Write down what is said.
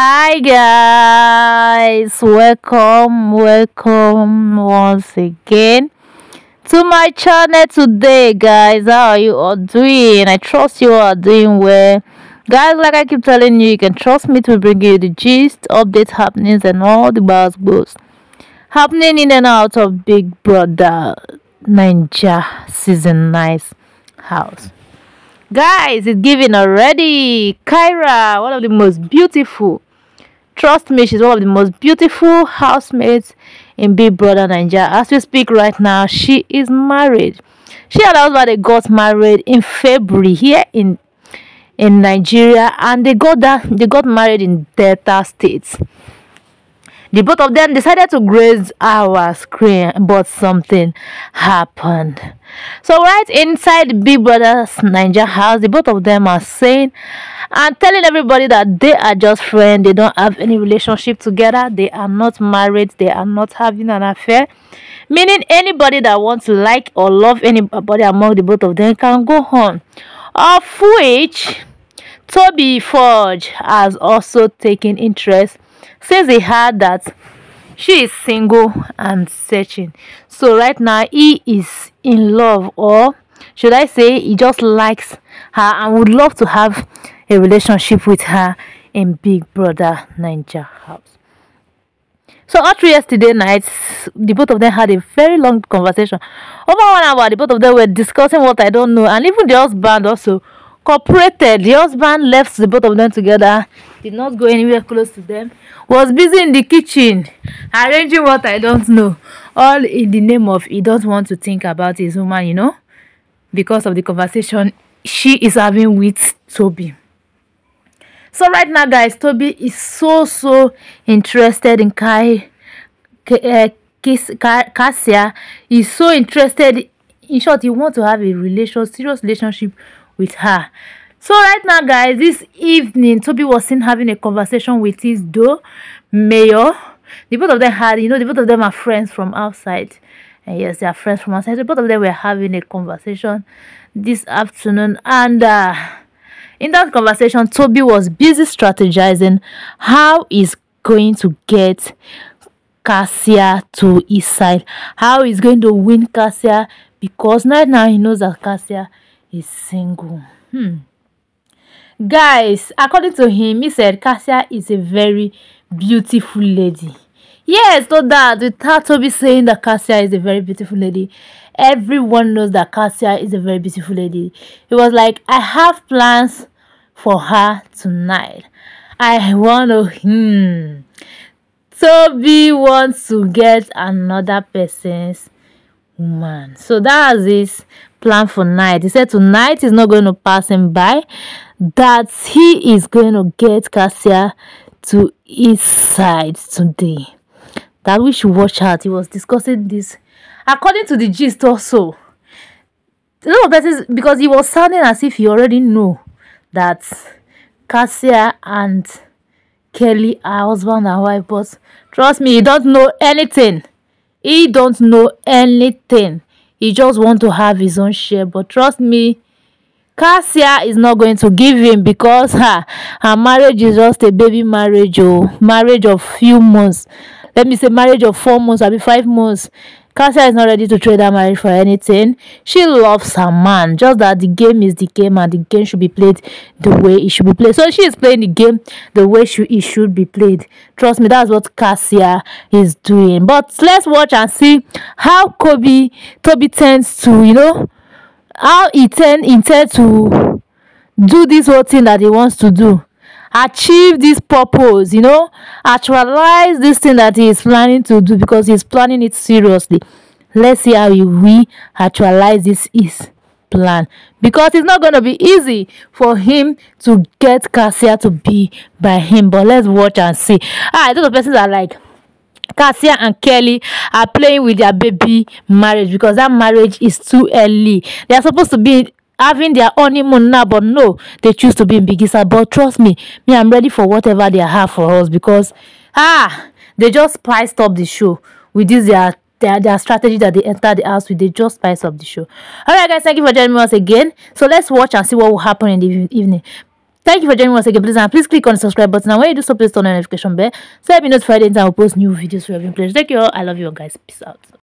Hi guys, welcome, welcome once again to my channel today guys. How are you all doing? I trust you are doing well. Guys, like I keep telling you, you can trust me to bring you the gist, updates, happenings and all the buzz buzz happening in and out of Big Brother Naija season 9 house. Guys, it's giving already. Kyra, one of the most beautiful. Trust me, she's one of the most beautiful housemates in Big Brother Nigeria. As we speak right now, she is married. She and her husband they got married in February here in in Nigeria, and they got that they got married in Delta States. The both of them decided to graze our screen, but something happened. So right inside Big Brother's Naija house, the both of them are saying and telling everybody that they are just friends. They don't have any relationship together. They are not married. They are not having an affair. Meaning anybody that wants to like or love anybody among the both of them can go on. Of which Toby Forge has also taken interest since he heard that she is single and searching. So right now he is in love or should I say he just likes her and would love to have a relationship with her in Big Brother Ninja house. So after yesterday night, the both of them had a very long conversation. Over one hour, the both of them were discussing what I don't know. And even the husband also cooperated. The husband left the both of them together, did not go anywhere close to them, was busy in the kitchen, arranging what I don't know. All in the name of he don't want to think about his woman, you know, because of the conversation she is having with Toby. So right now, guys, Toby is so, so interested in Kai, uh, Kiss, Kassia. He's so interested. In short, he wants to have a relation, serious relationship with her. So right now, guys, this evening, Toby was seen having a conversation with his do mayor. The both of them had, you know, the both of them are friends from outside. And yes, they are friends from outside. The both of them were having a conversation this afternoon. And uh, in that conversation, Toby was busy strategizing how he's going to get Kassia to his side. How he's going to win Kassia because right now he knows that Kassia is single. Hmm. Guys, according to him, he said Kassia is a very beautiful lady. Yes, not that. Without Toby saying that Kassia is a very beautiful lady, everyone knows that Kassia is a very beautiful lady. He was like, I have plans for her tonight. I want to, hmm. Toby wants to get another person's woman. So that's his plan for night. He said tonight is not going to pass him by. That he is going to get Kassia to his side today. That we should watch out. He was discussing this. According to the gist also. A lot of because he was sounding as if he already knew that Kassia and Kelly are husband and wife. But trust me, he don't know anything. He don't know anything. He just want to have his own share. But trust me, Kassia is not going to give him because her, her marriage is just a baby marriage or oh. marriage of few months. Let me say marriage of four months, maybe five months. Kassia is not ready to trade her marriage for anything. She loves her man. Just that the game is the game and the game should be played the way it should be played. So she is playing the game the way it should be played. Trust me, that's what Kassia is doing. But let's watch and see how Kobe Toby tends to, you know, how he tend intend to do this whole thing that he wants to do achieve this purpose you know actualize this thing that he is planning to do because he's planning it seriously. Let's see how will actualize this his plan. Because it's not going to be easy for him to get Kassia to be by him but let's watch and see. All right those persons are like Kassia and Kelly are playing with their baby marriage because that marriage is too early. They are supposed to be having their honeymoon now, but no, they choose to be in Bigisa. But trust me, me, I'm ready for whatever they have for us because ah, they just spiced up the show with this their their, their strategy that they enter the house with. They just spice up the show. All right, guys, thank you for joining once again. So let's watch and see what will happen in the evening. thank you for joining us again please and please click on the subscribe button and when you do so please turn on the notification bell so I'll be notified anytime i post new videos for your pleasure thank you all i love you all guys peace out